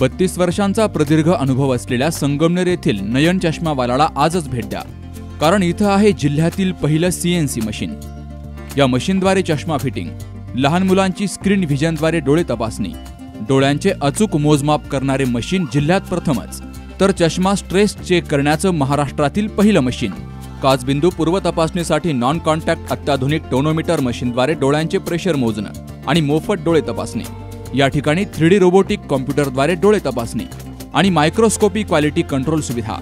बत्तीस वर्षांचा प्रदीर्घ अनुभव असलेल्या संगमनेर येथील नयन चष्मावालाला आजच भेट द्या. कारण इथं आहे जिल्ह्यातील पहिलं सीएनसी मशीन. या मशीनद्वारे चष्मा फिटिंग लहान मुलांची स्क्रीन व्हिजनद्वारे डोळे तपासणी डोळ्यांचे अचूक मोजमाप करणारे मशीन जिल्ह्यात प्रथमच. तर चष्मा स्ट्रेस चेक करण्याचं महाराष्ट्रातील पहिलं मशीन. काचबिंदू पूर्व तपासणीसाठी नॉन कॉन्टॅक्ट अत्याधुनिक टोनोमीटर मशीनद्वारे डोळ्यांचे प्रेशर मोजणं आणि मोफत डोळे तपासणी. या ठिकाणी थ्री डी रोबोटिक कॉम्प्युटरद्वारे डोळे तपासणी आणि मायक्रोस्कोपी क्वालिटी कंट्रोल सुविधा.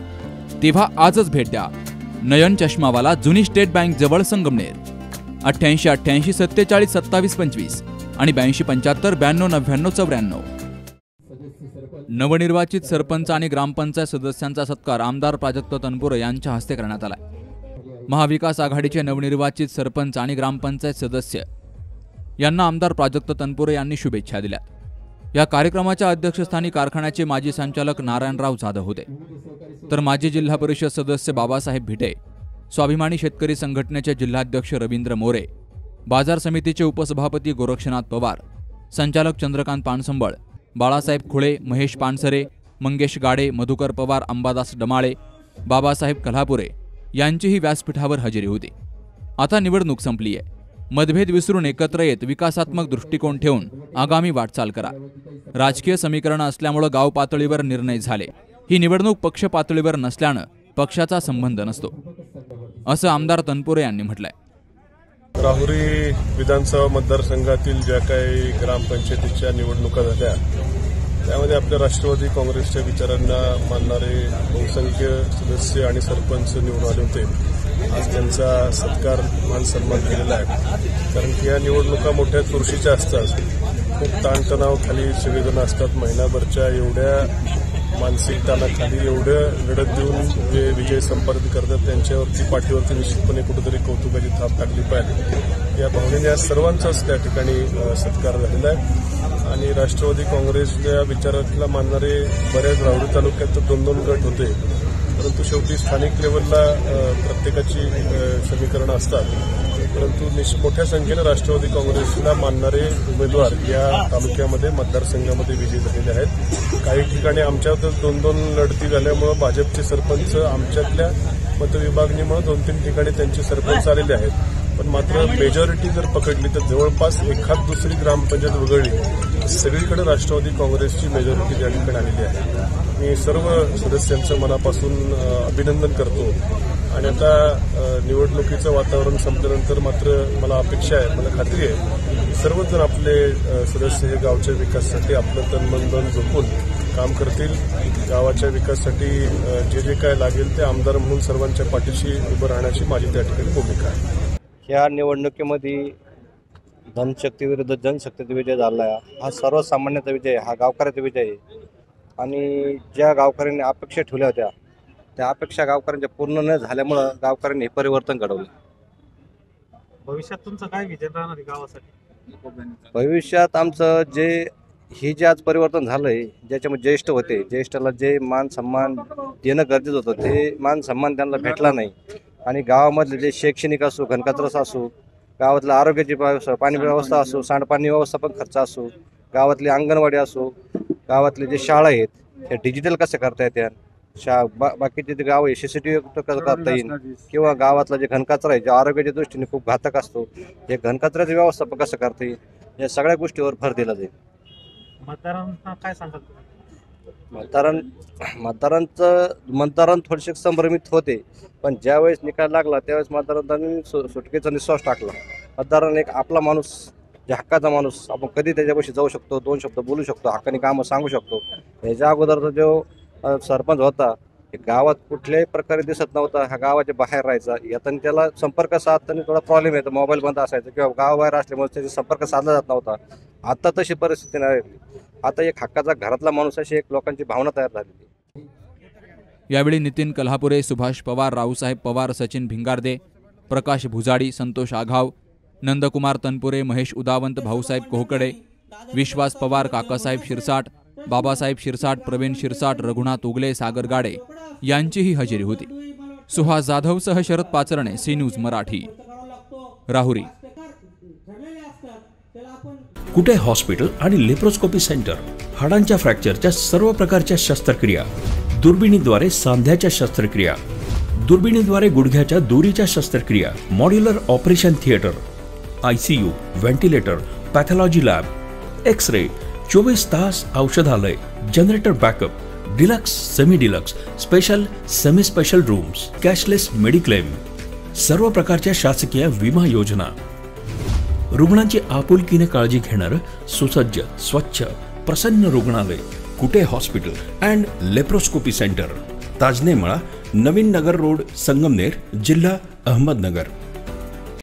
तेव्हा आजच भेट द्या. नयन चष्मावाला जुनी स्टेट बँक जवळ संगमनेर. अठ्ठ्याऐंशी अठ्ठ्याऐंशी सत्तेचाळीस सत्तावीस पंचवीस आणि ब्याऐंशी पंच्याहत्तर ब्याण्णव नव्याण्णव चौऱ्याण्णव. नवनिर्वाचित सरपंच आणि ग्रामपंचायत सदस्यांचा सत्कार आमदार प्राजक्त तनपुरे यांच्या हस्ते करण्यात आला महाविकास आघाडीचे नवनिर्वाचित सरपंच आणि ग्रामपंचायत सदस्य यांना आमदार प्राजक्त तनपुरे यांनी शुभेच्छा दिल्या या कार्यक्रमाच्या अध्यक्षस्थानी कारखान्याचे माजी संचालक नारायणराव जाधव होते. तर माजी जिल्हा परिषद सदस्य बाबासाहेब भिटे स्वाभिमानी शेतकरी संघटनेचे जिल्हाध्यक्ष रवींद्र मोरे बाजार समितीचे उपसभापती गोरक्षनाथ पवार संचालक चंद्रकांत पानसंबळ बाळासाहेब खुळे महेश पानसरे मंगेश गाडे मधुकर पवार अंबादास डमाळे बाबासाहेब कल्हापुरे यांचीही व्यासपीठावर हजेरी होती. आता निवडणूक संपली आहे मतभेद विसरून एकत्र येत विकासात्मक दृष्टिकोन ठेवून आगामी वाटचाल करा. राजकीय समीकरणं असल्यामुळं गाव पातळीवर निर्णय झाले. ही निवडणूक पक्ष पातळीवर नसल्यानं पक्षाचा संबंध नसतो. असं आमदार तनपुरे यांनी म्हटलंय. राहुरी विधानसभा मतदारसंघातील ज्या काही ग्रामपंचायतीच्या निवडणुका झाल्या त्यामध्ये आपल्या राष्ट्रवादी काँग्रेसच्या विचारांना मानणारे बहुसंख्य सदस्य आणि सरपंच निवडून आले होते. आज त्यांचा सत्कार मान सन्मान केलेला आहे. कारण की या निवडणुका मोठ्या चुरशीच्या असतात. खूप ताणतणाव खाली सगळेजण असतात. महिनाभरच्या एवढ्या मानसिक ताणाखाली एवढं लढत देऊन जे विजय संपादित करतात त्यांच्यावरती पाठीवरती निश्चितपणे कुठेतरी कौतुकाची थाप टाकली पाहिजे. या भावनेने आज सर्वांचाच त्या ठिकाणी सत्कार झालेला आहे. आणि राष्ट्रवादी काँग्रेसच्या विचारातला मानणारे बऱ्याच रावडी तालुक्यात तर दोन दोन गट होते. परंतु शेवटी स्थानिक लेवलला प्रत्येकाची समीकरणं असतात. परंतु मोठ्या संख्येनं राष्ट्रवादी काँग्रेसला मानणारे उमेदवार या तालुक्यामध्ये मतदारसंघामध्ये विजयी झालेले आहेत. काही ठिकाणी आमच्यातच दोन दोन लढती झाल्यामुळं भाजपचे सरपंच आमच्यातल्या मतविभागणीमुळे दोन तीन ठिकाणी त्यांचे सरपंच आलेले आहेत. पण मात्र मेजॉरिटी जर पकडली तर जवळपास एखाद दुसरी ग्रामपंचायत वगळली सगळीकडे राष्ट्रवादी काँग्रेसची मेजॉरिटी त्या ठिकाणी आलेली आहे. मी सर्व सदस्यांचं मनापासून अभिनंदन करतो. आणि आता निवडणुकीचं वातावरण संपल्यानंतर मात्र मला अपेक्षा आहे मला खात्री आहे सर्वजण आपले सदस्य हे गावच्या विकासासाठी आपलं तन मन धन झोपून काम करतील. गावाच्या विकासासाठी जे जे काय लागेल ते आमदार म्हणून सर्वांच्या पाठीशी उभं राहण्याची माझी त्या ठिकाणी भूमिका आहे. या निवडणुकीमध्ये धनशक्ती विरुद्ध जनशक्तीचा विजय झाला आहे. हा सर्वसामान्याचा विजय हा गावकऱ्याचा विजय आहे. आणि ज्या गावकऱ्यांनी अपेक्षा ठेवल्या होत्या त्या अपेक्षा गावकऱ्यांच्या पूर्ण न झाल्यामुळं गावकऱ्यांनी हे परिवर्तन घडवलं. भविष्यात तुमचं काय विजन राहणार आहे गावासाठी? भविष्यात आमचं जे हे जे आज परिवर्तन झालं आहे ज्याच्यामध्ये ज्येष्ठ होते ज्येष्ठाला जे मान सन्मान देणं गरजेचं होतं ते मान सन्मान त्यांना भेटला नाही. आणि गावामधले जे शैक्षणिक असो घनकचरस असो गावातल्या आरोग्याची व्यवस्था पाणी व्यवस्था असो सांडपाणी व्यवस्थापन खर्च असो गावातली अंगणवाडी असो गावातले जे शाळा आहेत त्या डिजिटल कसे करता येत्या शा बा बाकीचे जे गाव आहे सी सी टी व्ही कसं करता येईल किंवा गावातला जे घनकचरा आहे जे आरोग्याच्या दृष्टीने खूप घातक असतो हे घनकचऱ्याचं व्यवस्थापन कसं करता येईल? या सगळ्या गोष्टीवर भर दिला जाईल. मतदारांना काय सांगाल तुम्ही? मतदारां मतदारांचं मतदारां थोडेसे संभ्रमित होते. पण ज्यावेळेस निकाल लागला त्यावेळेस मतदारांनी सु सुटकेचा निश्वास टाकला. मतदारांनी एक आपला माणूस जे हक्काचा माणूस आपण कधी त्याच्यापाशी जाऊ शकतो दोन शब्द बोलू शकतो हक्काने कामं सांगू शकतो. याच्या अगोदरचा जो सरपंच होता हे गावात कुठल्याही प्रकारे दिसत नव्हता हा गावाच्या बाहेर राहायचा. यातून त्याला संपर्क साधताना थोडा प्रॉब्लेम येतो मोबाईल बंद असायचा किंवा गावाबाहेर असल्यामुळे त्याचा संपर्क साधला जात नव्हता. आता तशी परिस्थिती नाही आता एक हक्काचा घरातला माणूस अशी एक लोकांची भावना तयार झालेली यावेळी नितीन कल्हापुरे सुभाष पवार रावसाहेब पवार सचिन भिंगारदे प्रकाश भुजाडी संतोष आघाव नंदकुमार तनपुरे महेश उदावंत भाऊसाहेब कोहकडे विश्वास पवार काकासाहेब शिरसाट बाबासाहेब शिरसाट प्रवीण शिरसाट रघुनाथ उगले सागर गाडे यांचीही हजेरी होती. Suhas जाधवसह Sharad Pacharne C news Marathi. Rahuri. Kute hospital आणि लेप्रोस्कोपी सेंटर? हाडांच्या फ्रॅक्चरच्या सर्व प्रकारच्या शस्त्रक्रिया, दुर्बिणीद्वारे सांध्याच्या शस्त्रक्रिया, दुर्बिणीद्वारे गुडघ्याच्या दोरीच्या शस्त्रक्रिया, modular operation theatre I C U ventilator, pathology lab X ray चोवीस तास औषधालय, generator backup, deluxe semi deluxe special semi special rooms, cashless mediclaim, सर्व प्रकारच्या शासकीय विमा योजना. रुग्णांची आपुलकीने काळजी घेणारं सुसज्ज स्वच्छ प्रसन्न रुग्णालय Kute hospital and laparoscopy centre. Tajnemala Naveen Nagar road Sangamner जिल्हा अहमदनगर.